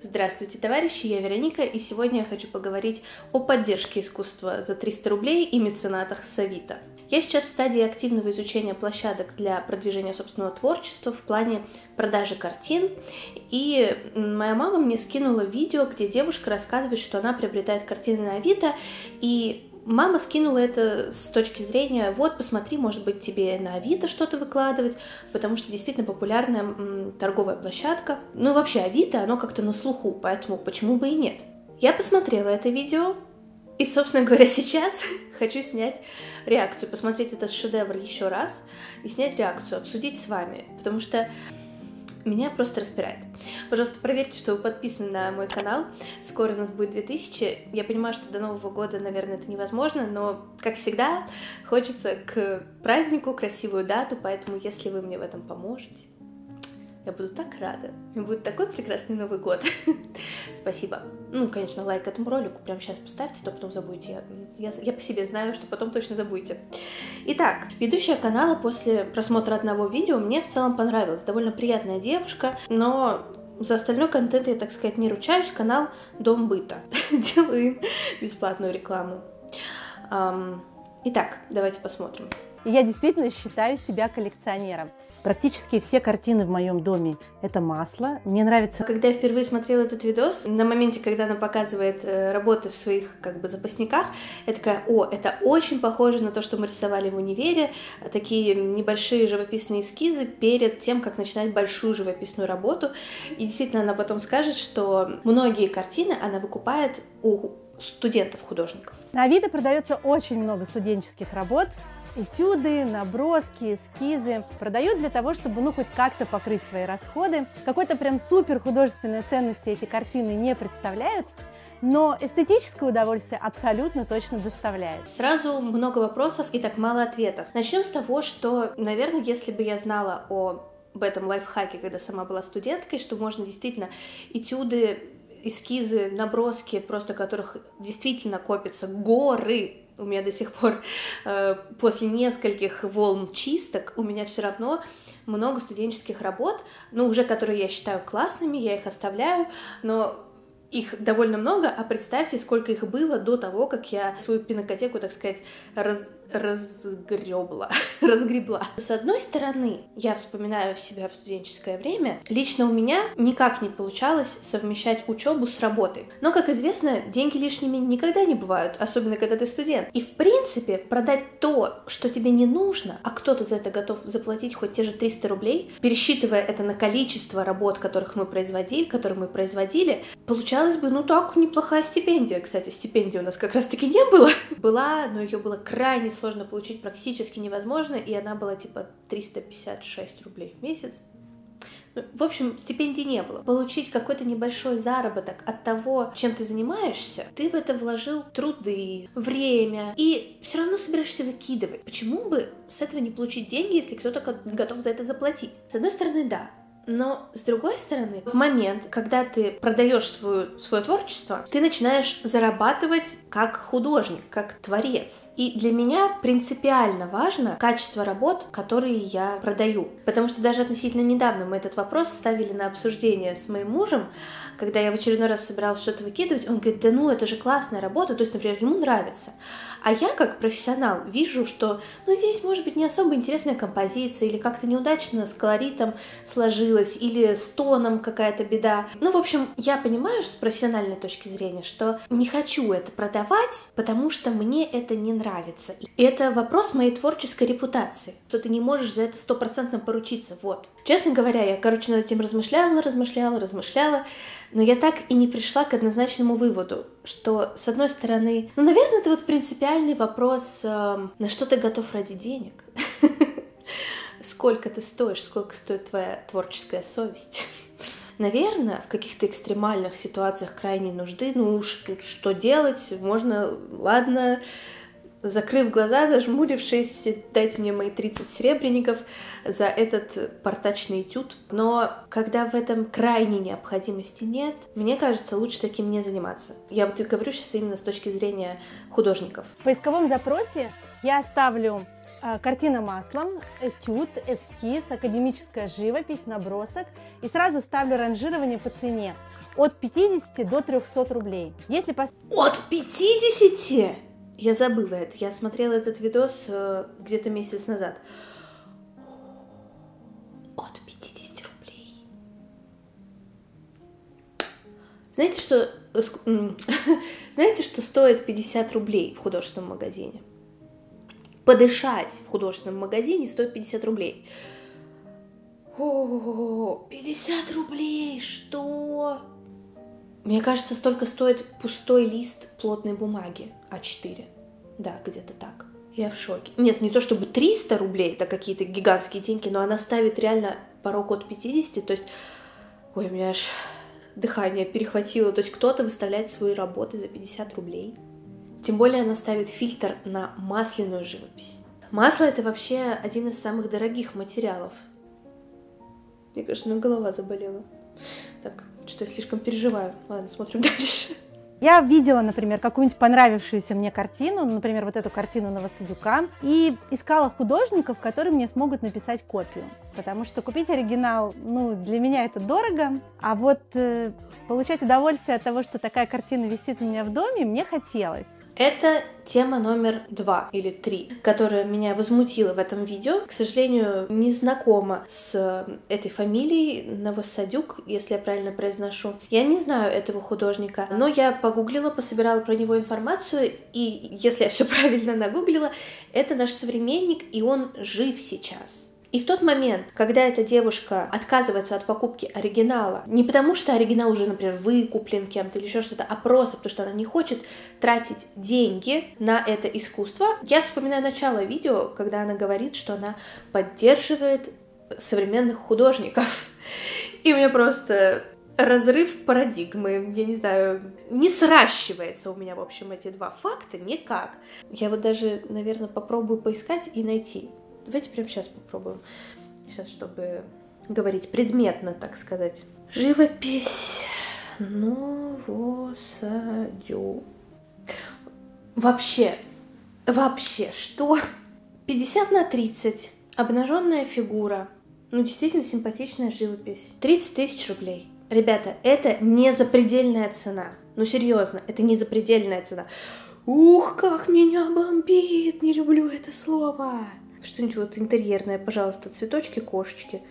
Здравствуйте, товарищи, я Вероника, и сегодня я хочу поговорить о поддержке искусства за 300 рублей и меценатах с Авито. Я сейчас в стадии активного изучения площадок для продвижения собственного творчества в плане продажи картин, и моя мама мне скинула видео, где девушка рассказывает, что она приобретает картины на Авито, и Мама скинула это с точки зрения, вот, посмотри, может быть, тебе на Авито что-то выкладывать, потому что действительно популярная м, торговая площадка. Ну вообще, Авито, оно как-то на слуху, поэтому почему бы и нет. Я посмотрела это видео, и, собственно говоря, сейчас хочу снять реакцию, посмотреть этот шедевр еще раз и снять реакцию, обсудить с вами, потому что меня просто распирает. Пожалуйста, проверьте, что вы подписаны на мой канал. Скоро у нас будет 2000. Я понимаю, что до Нового года, наверное, это невозможно, но, как всегда, хочется к празднику красивую дату, поэтому если вы мне в этом поможете, я буду так рада. Будет такой прекрасный Новый год. Спасибо. Ну, конечно, лайк этому ролику прямо сейчас поставьте, то потом забудете. Я, я, я по себе знаю, что потом точно забудете. Итак, ведущая канала после просмотра одного видео мне в целом понравилась. Довольно приятная девушка, но за остальной контент я, так сказать, не ручаюсь. Канал Дом быта. Делаю бесплатную рекламу. Итак, давайте посмотрим. Я действительно считаю себя коллекционером. Практически все картины в моем доме это масло. Мне нравится... Когда я впервые смотрела этот видос, на моменте, когда она показывает э, работы в своих как бы запасниках, я такая, о, это очень похоже на то, что мы рисовали в универе, такие небольшие живописные эскизы перед тем, как начинать большую живописную работу. И действительно, она потом скажет, что многие картины она выкупает у студентов-художников. На Авито продается очень много студенческих работ, этюды, наброски, эскизы. Продают для того, чтобы ну хоть как-то покрыть свои расходы. Какой-то прям супер художественной ценности эти картины не представляют, но эстетическое удовольствие абсолютно точно доставляет. Сразу много вопросов и так мало ответов. Начнем с того, что, наверное, если бы я знала о об этом лайфхаке, когда сама была студенткой, что можно действительно этюды, эскизы, наброски, просто которых действительно копятся горы у меня до сих пор э, после нескольких волн чисток у меня все равно много студенческих работ, ну, уже которые я считаю классными, я их оставляю, но их довольно много, а представьте, сколько их было до того, как я свою пинокотеку, так сказать, раз, разгребла, разгребла. С одной стороны, я вспоминаю себя в студенческое время, лично у меня никак не получалось совмещать учебу с работой. Но, как известно, деньги лишними никогда не бывают, особенно когда ты студент. И, в принципе, продать то, что тебе не нужно, а кто-то за это готов заплатить хоть те же 300 рублей, пересчитывая это на количество работ, которых мы производили, которые мы производили, получалось бы, ну так, неплохая стипендия. Кстати, стипендии у нас как раз-таки не было. Была, но ее было крайне сложно получить, практически невозможно, и она была типа 356 рублей в месяц. Ну, в общем, стипендий не было. Получить какой-то небольшой заработок от того, чем ты занимаешься, ты в это вложил труды, время, и все равно собираешься выкидывать. Почему бы с этого не получить деньги, если кто-то готов за это заплатить? С одной стороны, да, но с другой стороны, в момент, когда ты продаешь свою, свое творчество, ты начинаешь зарабатывать как художник, как творец. И для меня принципиально важно качество работ, которые я продаю. Потому что даже относительно недавно мы этот вопрос ставили на обсуждение с моим мужем, когда я в очередной раз собиралась что-то выкидывать, он говорит, да ну, это же классная работа, то есть, например, ему нравится. А я, как профессионал, вижу, что, ну, здесь, может быть, не особо интересная композиция, или как-то неудачно с колоритом сложилось, или с тоном какая-то беда. Ну, в общем, я понимаю с профессиональной точки зрения, что не хочу это продавать, потому что мне это не нравится. И это вопрос моей творческой репутации, что ты не можешь за это стопроцентно поручиться, вот. Честно говоря, я, короче, над этим размышляла, размышляла, размышляла, но я так и не пришла к однозначному выводу, что, с одной стороны, ну, наверное, это вот принципиальный вопрос, э, на что ты готов ради денег. Сколько ты стоишь, сколько стоит твоя творческая совесть. Наверное, в каких-то экстремальных ситуациях крайней нужды, ну уж тут что делать, можно, ладно, закрыв глаза, зажмурившись, дайте мне мои 30 серебряников за этот портачный этюд. Но когда в этом крайней необходимости нет, мне кажется, лучше таким не заниматься. Я вот и говорю сейчас именно с точки зрения художников. В поисковом запросе я ставлю картина маслом, этюд, эскиз, академическая живопись, набросок и сразу ставлю ранжирование по цене. от 50 до 300 рублей. Если пос... От 50? Я забыла это. Я смотрела этот видос э, где-то месяц назад. От 50 рублей. Знаете, что... Знаете, что стоит 50 рублей в художественном магазине? Подышать в художественном магазине стоит 50 рублей. О, 50 рублей, что? Мне кажется, столько стоит пустой лист плотной бумаги А4. Да, где-то так. Я в шоке. Нет, не то чтобы 300 рублей, это какие-то гигантские деньги, но она ставит реально порог от 50, то есть... Ой, у меня аж дыхание перехватило. То есть кто-то выставляет свои работы за 50 рублей. Тем более она ставит фильтр на масляную живопись. Масло это вообще один из самых дорогих материалов. Мне кажется, у меня голова заболела. Так, что я слишком переживаю. Ладно, смотрим дальше. Я видела, например, какую-нибудь понравившуюся мне картину, например, вот эту картину Новосадюка, и искала художников, которые мне смогут написать копию. Потому что купить оригинал, ну, для меня это дорого, а вот э, получать удовольствие от того, что такая картина висит у меня в доме, мне хотелось. Это тема номер два или три, которая меня возмутила в этом видео. К сожалению, не знакома с этой фамилией Новосадюк, если я правильно произношу. Я не знаю этого художника, но я погуглила, пособирала про него информацию, и если я все правильно нагуглила, это наш современник, и он жив сейчас. И в тот момент, когда эта девушка отказывается от покупки оригинала, не потому что оригинал уже, например, выкуплен кем-то или еще что-то, а просто потому что она не хочет тратить деньги на это искусство, я вспоминаю начало видео, когда она говорит, что она поддерживает современных художников. И меня просто разрыв парадигмы, я не знаю, не сращивается у меня, в общем, эти два факта никак. Я вот даже, наверное, попробую поискать и найти. Давайте прямо сейчас попробуем. Сейчас, чтобы говорить предметно, так сказать. Живопись Новосадю. Вообще, вообще, что? 50 на 30. Обнаженная фигура. Ну, действительно симпатичная живопись. 30 тысяч рублей. Ребята, это не запредельная цена. Ну, серьезно, это не запредельная цена. Ух, как меня бомбит! Не люблю это слово. Что-нибудь вот интерьерное, пожалуйста, цветочки, кошечки.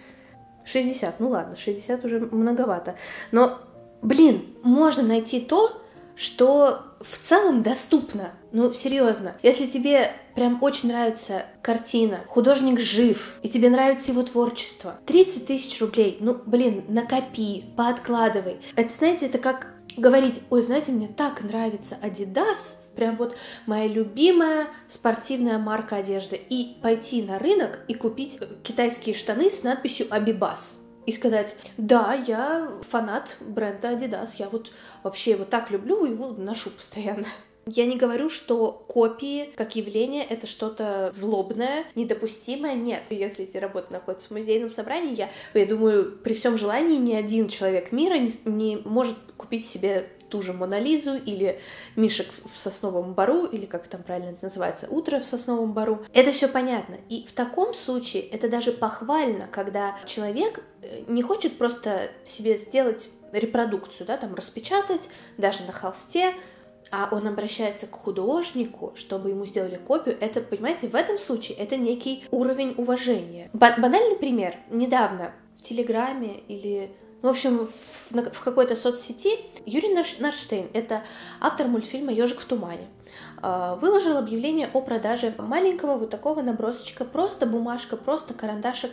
60, ну ладно, 60 уже многовато. Но, блин, можно найти то, что в целом доступно. Ну, серьезно. Если тебе прям очень нравится картина, художник жив, и тебе нравится его творчество, 30 тысяч рублей, ну, блин, накопи, пооткладывай. Это, знаете, это как говорить, ой, знаете, мне так нравится Adidas, прям вот моя любимая спортивная марка одежды, и пойти на рынок и купить китайские штаны с надписью Абибас. И сказать, да, я фанат бренда Adidas, я вот вообще его так люблю, его ношу постоянно. Я не говорю, что копии как явление это что-то злобное, недопустимое. Нет, если эти работы находятся в музейном собрании, я, я думаю, при всем желании ни один человек мира не, не может купить себе ту же Монолизу или Мишек в сосновом бару, или как там правильно это называется, утро в сосновом бару. Это все понятно. И в таком случае это даже похвально, когда человек не хочет просто себе сделать репродукцию, да, там распечатать даже на холсте, а он обращается к художнику, чтобы ему сделали копию, это, понимаете, в этом случае это некий уровень уважения. Банальный пример. Недавно в Телеграме или в общем, в, в какой-то соцсети Юрий Нарштейн, это автор мультфильма «Ежик в тумане», выложил объявление о продаже маленького вот такого набросочка, просто бумажка, просто карандашик,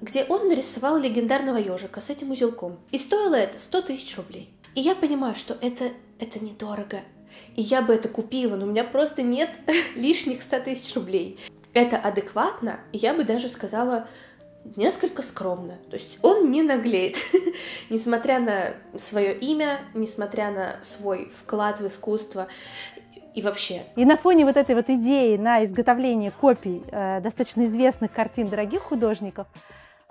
где он нарисовал легендарного ежика с этим узелком. И стоило это 100 тысяч рублей. И я понимаю, что это, это недорого. И я бы это купила, но у меня просто нет лишних 100 тысяч рублей. Это адекватно, и я бы даже сказала, несколько скромно. То есть он не наглеет, несмотря на свое имя, несмотря на свой вклад в искусство и вообще. И на фоне вот этой вот идеи на изготовление копий э, достаточно известных картин дорогих художников,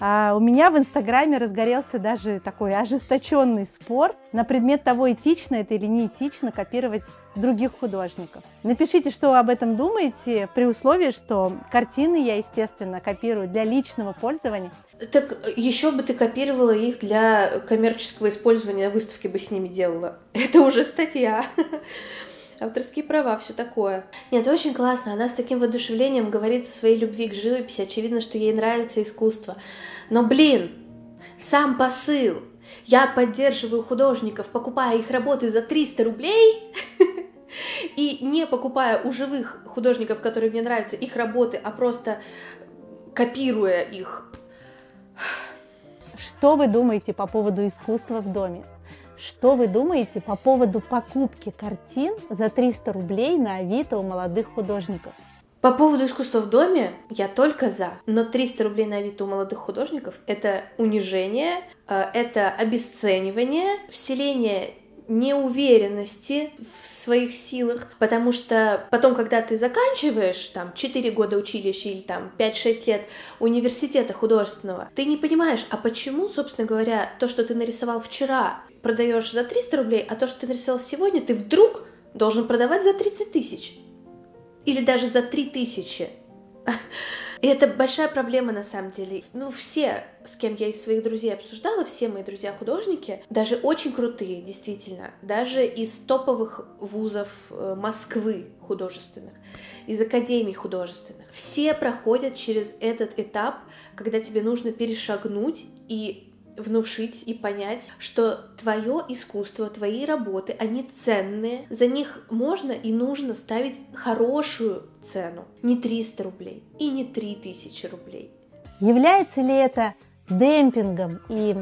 у меня в Инстаграме разгорелся даже такой ожесточенный спор на предмет того, этично это или не этично копировать других художников. Напишите, что вы об этом думаете, при условии, что картины я, естественно, копирую для личного пользования. Так еще бы ты копировала их для коммерческого использования, выставки бы с ними делала. Это уже статья. Авторские права, все такое. Нет, очень классно. Она с таким воодушевлением говорит о своей любви к живописи. Очевидно, что ей нравится искусство. Но, блин, сам посыл. Я поддерживаю художников, покупая их работы за 300 рублей. И не покупая у живых художников, которые мне нравятся, их работы, а просто копируя их. Что вы думаете по поводу искусства в доме? Что вы думаете по поводу покупки картин за 300 рублей на Авито у молодых художников? По поводу искусства в доме я только за. Но 300 рублей на Авито у молодых художников — это унижение, э, это обесценивание, вселение неуверенности в своих силах, потому что потом, когда ты заканчиваешь там 4 года училища или там 5-6 лет университета художественного, ты не понимаешь, а почему, собственно говоря, то, что ты нарисовал вчера, продаешь за 300 рублей, а то, что ты нарисовал сегодня, ты вдруг должен продавать за 30 тысяч. Или даже за 3 тысячи. И это большая проблема на самом деле. Ну, все, с кем я из своих друзей обсуждала, все мои друзья-художники, даже очень крутые, действительно, даже из топовых вузов э, Москвы художественных, из академий художественных, все проходят через этот этап, когда тебе нужно перешагнуть и внушить и понять, что твое искусство, твои работы, они ценные, за них можно и нужно ставить хорошую цену, не 300 рублей и не 3000 рублей. Является ли это демпингом и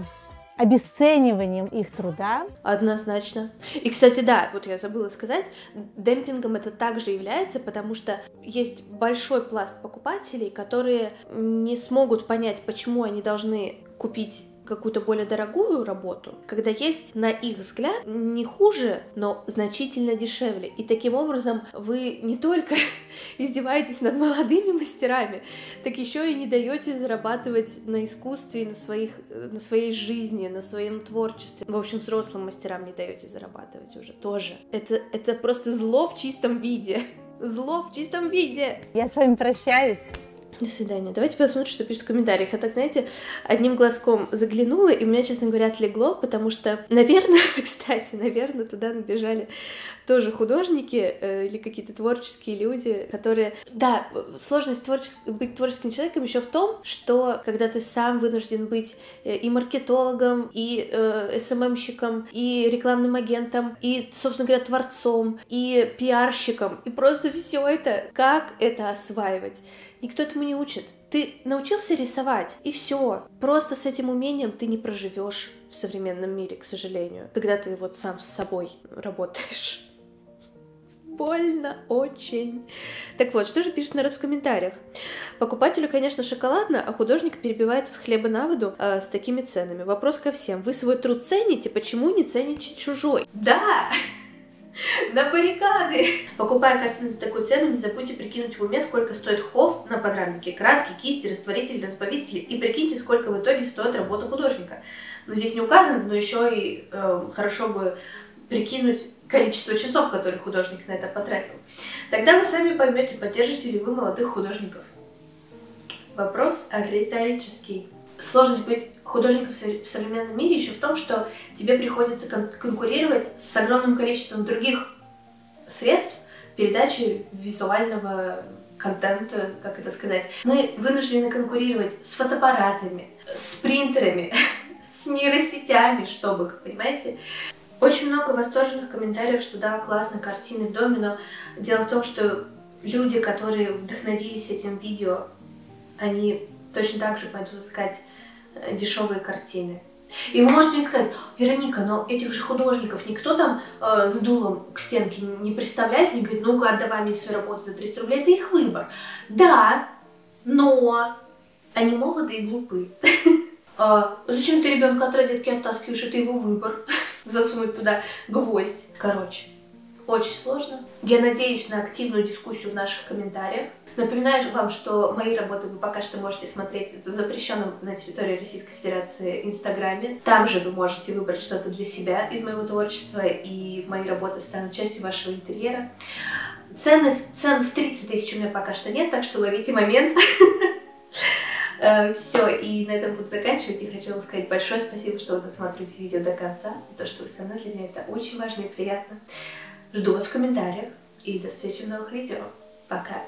обесцениванием их труда. Однозначно. И, кстати, да, вот я забыла сказать, демпингом это также является, потому что есть большой пласт покупателей, которые не смогут понять, почему они должны купить какую-то более дорогую работу, когда есть, на их взгляд, не хуже, но значительно дешевле. И таким образом вы не только издеваетесь над молодыми мастерами, так еще и не даете зарабатывать на искусстве, на, своих, на своей жизни, на своем творчестве. В общем, взрослым мастерам не даете зарабатывать уже тоже. Это, это просто зло в чистом виде. Зло в чистом виде. Я с вами прощаюсь. До свидания. Давайте посмотрим, что пишут в комментариях. Я так, знаете, одним глазком заглянула, и у меня, честно говоря, отлегло, потому что, наверное, кстати, наверное, туда набежали тоже художники э, или какие-то творческие люди, которые... Да, сложность творчес... быть творческим человеком еще в том, что когда ты сам вынужден быть э, и маркетологом, и э, СММщиком, и рекламным агентом, и, собственно говоря, творцом, и пиарщиком, и просто все это, как это осваивать? Никто этому не учит. Ты научился рисовать, и все. Просто с этим умением ты не проживешь в современном мире, к сожалению, когда ты вот сам с собой работаешь. Больно очень. Так вот, что же пишет народ в комментариях? Покупателю, конечно, шоколадно, а художник перебивается с хлеба на воду э, с такими ценами. Вопрос ко всем. Вы свой труд цените, почему не цените чужой? Да! на баррикады. Покупая картины за такую цену, не забудьте прикинуть в уме, сколько стоит холст на подрамнике, краски, кисти, растворители, разбавители, и прикиньте, сколько в итоге стоит работа художника. Но здесь не указано, но еще и э, хорошо бы прикинуть количество часов, которые художник на это потратил. Тогда вы сами поймете, поддержите ли вы молодых художников. Вопрос риторический. Сложность быть художником в современном мире еще в том, что тебе приходится кон конкурировать с огромным количеством других средств передачи визуального контента, как это сказать. Мы вынуждены конкурировать с фотоаппаратами, с принтерами, с нейросетями, чтобы, понимаете? Очень много восторженных комментариев, что да, классно, картины в доме, но дело в том, что люди, которые вдохновились этим видео, они точно так же пойдут искать Э, дешевые картины. И вы можете мне сказать, Вероника, но этих же художников никто там э, с дулом к стенке не представляет и говорит, ну-ка, отдавай мне свою работу за 300 рублей, это их выбор. Да, но они молоды и глупы. А, зачем ты ребенка от розетки оттаскиваешь, это его выбор. Засунуть туда гвоздь. Короче, очень сложно. Я надеюсь на активную дискуссию в наших комментариях. Напоминаю вам, что мои работы вы пока что можете смотреть в запрещенном на территории Российской Федерации Инстаграме. Там же вы можете выбрать что-то для себя из моего творчества, и мои работы станут частью вашего интерьера. Цены, цен в 30 тысяч у меня пока что нет, так что ловите момент. Э, Все, и на этом буду заканчивать. И хотела сказать большое спасибо, что вы досматриваете видео до конца. То, что вы со мной, для меня это очень важно и приятно. Жду вас в комментариях. И до встречи в новых видео. Fuck up.